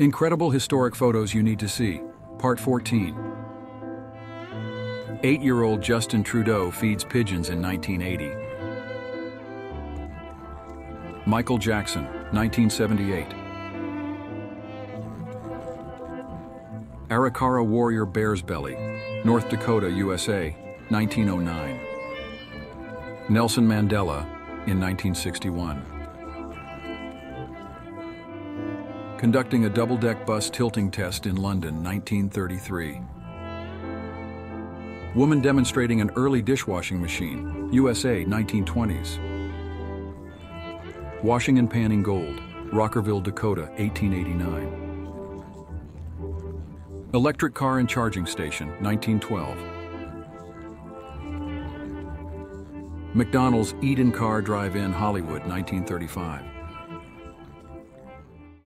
Incredible historic photos you need to see. Part 14. Eight-year-old Justin Trudeau feeds pigeons in 1980. Michael Jackson, 1978. Arikara Warrior Bear's Belly, North Dakota, USA, 1909. Nelson Mandela, in 1961. Conducting a double-deck bus tilting test in London, 1933. Woman demonstrating an early dishwashing machine, USA, 1920s. Washing and panning gold, Rockerville, Dakota, 1889. Electric car and charging station, 1912. McDonald's Eden Car Drive-In Hollywood, 1935.